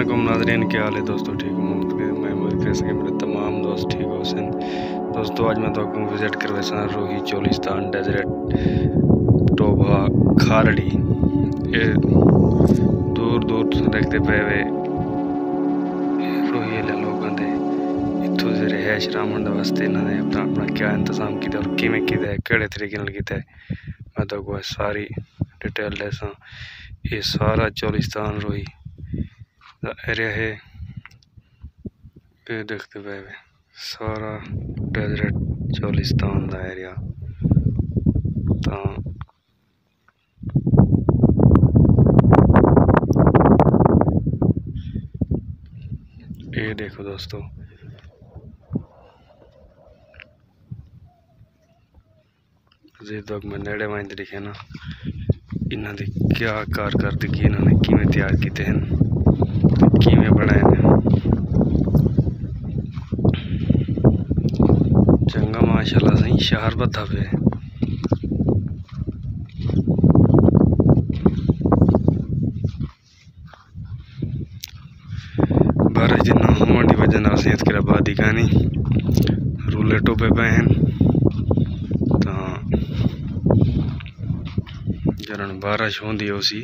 वालेकुम नाजरीन क्या हाल है दोस्तों? ठीक हूँ मैं उम्मीद कर सकें मेरे तमाम दोस्त ठीक हो सन दोस्तों, आज मैं तो विज़िट करवे सन रोही चोलिस्तान डेजरेट टोबा खारड़ी। ये दूर दूर देखते पे वे रोही वाले लोगों के इतों से रिहायश रामन वास्ते इन्होंने अपना अपना क्या इंतज़ाम किया और किमें किया केड़े तरीके किया मैं तो सारी डिटेल दसा ये सारा चोलिस्तान रोही एरिया है देखते पे सारा डेजर्ट चोलिस्तान का एरिया तो ये देखो दोस्तों। अजे तक मैं नेड़े वाइंद दिखे ना। इन्होंने क्या कारकर्दगी इन्होंने किमें तैयार किए हैं बनाए ने चंगा माशाल्लाह, सही शहर बता पे बारिश जिन्ना होने की वजह से सेहत के आबादी का नहीं। रूले टोपे पे हैं। तो जरन बारिश होंगी उसी।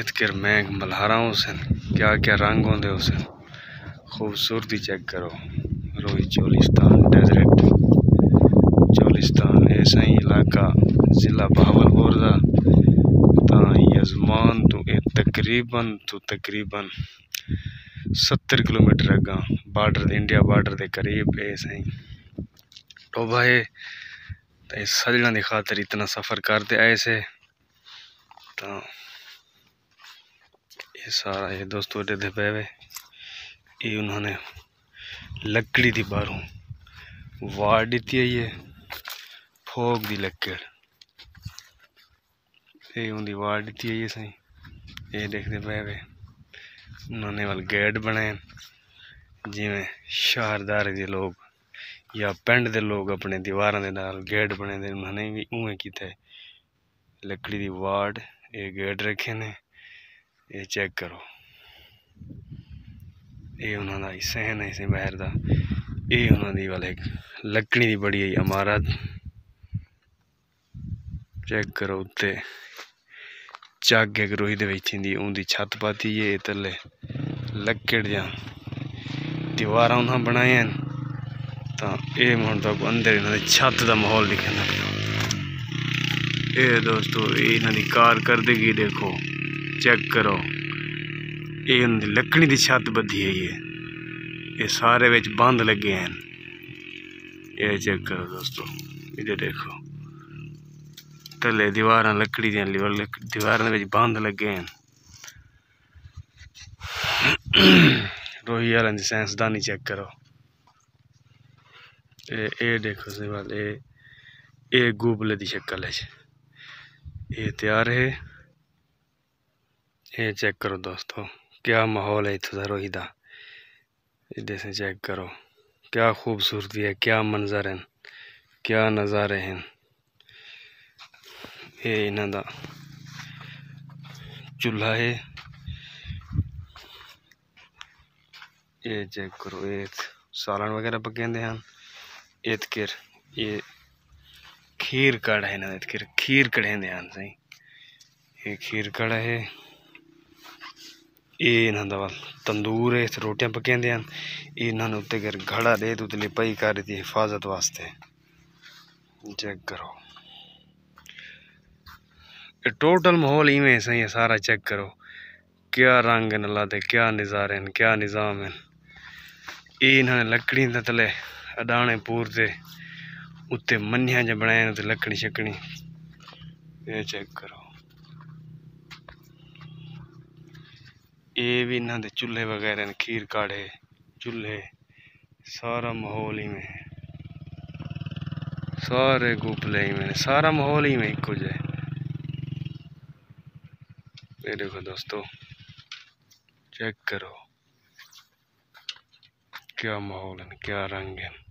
इतकर मैं मल्हारा उसन क्या क्या रंग होंगे उस खूबसूरती चेक करो। रोई चोलिस्तान डेजर्ट चोलिस्तान, ऐसा ही इलाका, ज़िला बहावलपुर का यजमान तो ये तकरीबन तो तकरीबन सत्तर किलोमीटर अगा बार्डर इंडिया बार्डर के करीब ऐसा ही टोबा है तो सजना की खातर इतना सफ़र करते ऐसे तो ये सारा ये दोस्तों एडे पे ये उन्होंने लकड़ी दी बारों वार दी है ये फोक दी लकड़ ये उनकी वार दी है ये सही। ये देखते पे उन्होंने वाल गेट बनाए। जिमें शहरदार के लोग या पिंड के लोग अपने दीवार के नाल गेट बने उन्होंने भी उवें लकड़ी की वार्ड ये गेट रखे ने। ये चेक करो ये उन्होंने सहन है बाहर का ये उन्होंने वाले लकड़ी की बड़ी इमारत चेक करो उत्ते झागे गरोही थी उनकी छत पाती है थले लकड़ जा दीवार उन्हें बनाए तो ये हूँ तक अंदर इन्होंने छत का माहौल दिखना ये दोस्तों इन्होंने कारकर्दगी देखो चेक करो। ये लकड़ी की छत बधी है। ये ये सारे बिच बंद लगे हैं। ये चेक करो दोस्तों, इधर देखो। थले दीवार लकड़ी दीवार बंद लगे हैं। रोही वाले साइंसदानी चेक करो। ये ये देखो ये ये गूबले की शक्ल है। ये तैयार है। ये चेक करो दोस्तों, क्या माहौल है इतना रोही का इधर से चेक करो। क्या खूबसूरती है, क्या मंजर है, क्या नज़ारे हैं? ये इन्हों का चूल्हा है। ये चेक करो, ये सालन वगैरह पकेंदे हैं इतकर ये खीर कड़ है ना इतकर खीर कड़े हैं सही। ये खीर कड़ा है। ਇਹ ਇਹਨਾਂ ਦਾ ਤੰਦੂਰ ਹੈ ਇੱਥੇ ਰੋਟੀਆਂ ਪਕਾਉਂਦੇ ਹਨ ਇਹਨਾਂ ਨੂੰ ਉੱਤੇ ਕਰ ਘੜਾ ਦੇ ਤੇ ਉਤਲੀ ਪਈ ਕਰ ਦੀ ਹਿਫਾਜ਼ਤ ਵਾਸਤੇ ਚੈੱਕ ਕਰੋ ਇਹ ਟੋਟਲ ਮਾਹੌਲ ਇਵੇਂ ਸਹੀ ਹੈ ਸਾਰਾ ਚੈੱਕ ਕਰੋ क्या रंग न लाते क्या नज़ारे हैं क्या निज़ाम है ये इन्होंने लकड़ी के तले अडाने पूरते उत्ते मनिया ज बनाए लकड़ी शकड़ी ये चेक करो ये भी इन्हों के चूल्हे वगैरह ने खीर काढ़े, चूल्हे, सारा माहौल ही में। सारे गुपले ही में, सारा माहौल ही में एक जय ये देखो दोस्तों, चेक करो, क्या माहौल है क्या रंग है